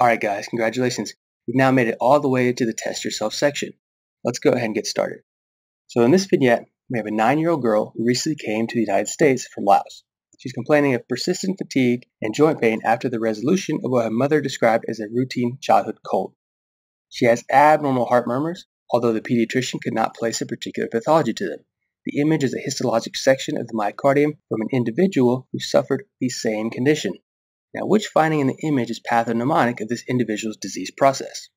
Alright guys, congratulations. We've now made it all the way to the test yourself section. Let's go ahead and get started. So in this vignette, we have a nine-year-old girl who recently came to the United States from Laos. She's complaining of persistent fatigue and joint pain after the resolution of what her mother described as a routine childhood cold. She has abnormal heart murmurs, although the pediatrician could not place a particular pathology to them. The image is a histologic section of the myocardium from an individual who suffered the same condition. Now, which finding in the image is pathognomonic of this individual's disease process?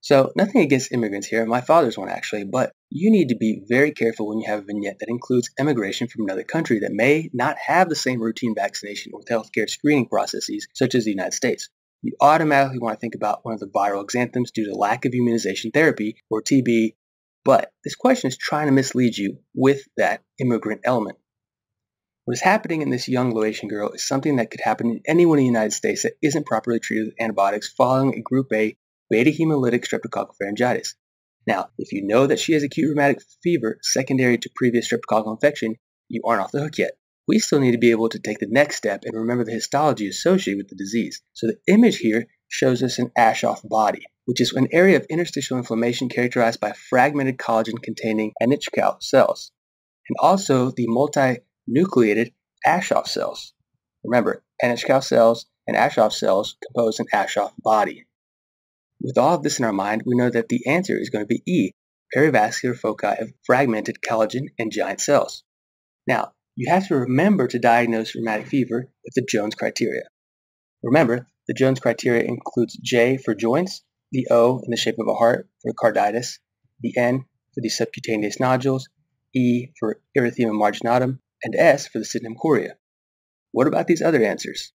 So, nothing against immigrants here, my father's one actually, but you need to be very careful when you have a vignette that includes immigration from another country that may not have the same routine vaccination or healthcare screening processes such as the United States. You automatically want to think about one of the viral exanthems due to lack of immunization therapy or TB, but this question is trying to mislead you with that immigrant element. What is happening in this young Laotian girl is something that could happen in anyone in the United States that isn't properly treated with antibiotics following a group A beta hemolytic streptococcal pharyngitis. Now, if you know that she has acute rheumatic fever secondary to previous streptococcal infection, you aren't off the hook yet. We still need to be able to take the next step and remember the histology associated with the disease. So the image here shows us an Aschoff body, which is an area of interstitial inflammation characterized by fragmented collagen-containing Anitschkow cells, and also the multi nucleated Aschoff cells. Remember, Anitschkow cells and Aschoff cells compose an Aschoff body. With all of this in our mind, we know that the answer is going to be E, perivascular foci of fragmented collagen and giant cells. Now, you have to remember to diagnose rheumatic fever with the Jones criteria. Remember, the Jones criteria includes J for joints, the O in the shape of a heart for carditis, the N for the subcutaneous nodules, E for erythema marginatum, and S for the sydenham chorea. What about these other answers?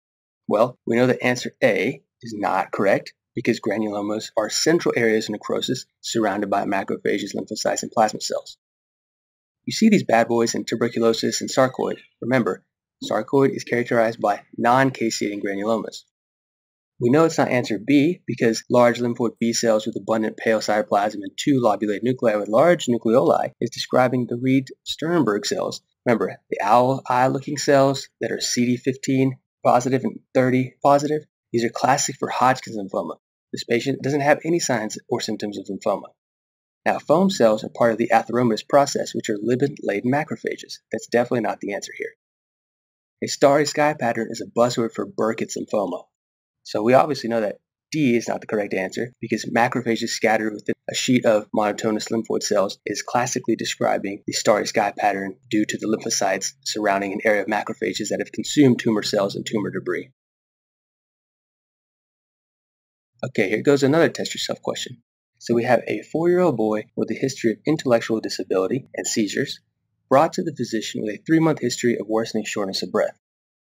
Well, we know that answer A is not correct because granulomas are central areas of necrosis surrounded by macrophages, lymphocytes, and plasma cells. You see these bad boys in tuberculosis and sarcoid. Remember, sarcoid is characterized by non-caseating granulomas. We know it's not answer B because large lymphoid B cells with abundant pale cytoplasm and two lobulate nuclei with large nucleoli is describing the Reed-Sternberg cells Remember, the owl eye looking cells that are CD15 positive and 30 positive, these are classic for Hodgkin's lymphoma. This patient doesn't have any signs or symptoms of lymphoma. Now, foam cells are part of the atheromatous process, which are lipid-laden macrophages. That's definitely not the answer here. A starry sky pattern is a buzzword for Burkitt's lymphoma. So we obviously know that D is not the correct answer because macrophages scattered within a sheet of monotonous lymphoid cells is classically describing the starry sky pattern due to the lymphocytes surrounding an area of macrophages that have consumed tumor cells and tumor debris. Okay, here goes another test yourself question. So we have a four-year-old boy with a history of intellectual disability and seizures brought to the physician with a three-month history of worsening shortness of breath.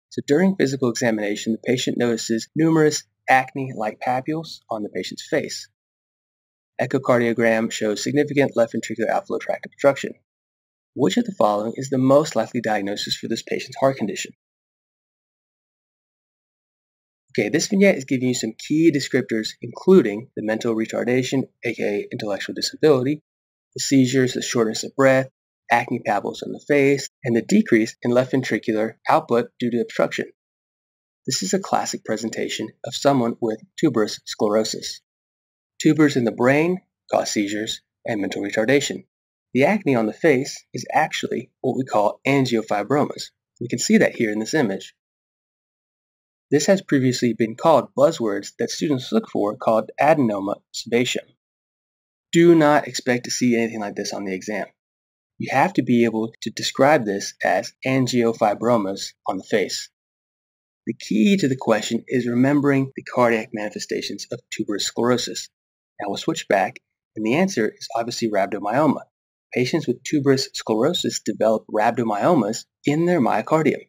So during physical examination, the patient notices numerous acne-like papules on the patient's face. Echocardiogram shows significant left ventricular outflow tract obstruction. Which of the following is the most likely diagnosis for this patient's heart condition? Okay, this vignette is giving you some key descriptors including the mental retardation, aka intellectual disability, the seizures, the shortness of breath, acne papules on the face, and the decrease in left ventricular output due to obstruction. This is a classic presentation of someone with tuberous sclerosis. Tubers in the brain cause seizures and mental retardation. The acne on the face is actually what we call angiofibromas. We can see that here in this image. This has previously been called buzzwords that students look for called adenoma sebaceum. Do not expect to see anything like this on the exam. You have to be able to describe this as angiofibromas on the face. The key to the question is remembering the cardiac manifestations of tuberous sclerosis. Now we'll switch back, and the answer is obviously rhabdomyoma. Patients with tuberous sclerosis develop rhabdomyomas in their myocardium.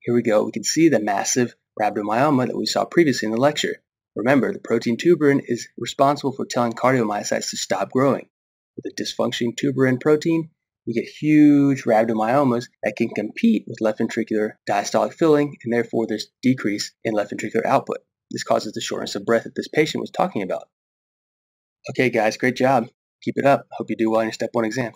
Here we go. We can see the massive rhabdomyoma that we saw previously in the lecture. Remember, the protein tuberin is responsible for telling cardiomyocytes to stop growing. With a dysfunctioning tuberin protein, we get huge rhabdomyomas that can compete with left ventricular diastolic filling, and therefore there's decrease in left ventricular output. This causes the shortness of breath that this patient was talking about. Okay, guys, great job. Keep it up. Hope you do well in your step one exam.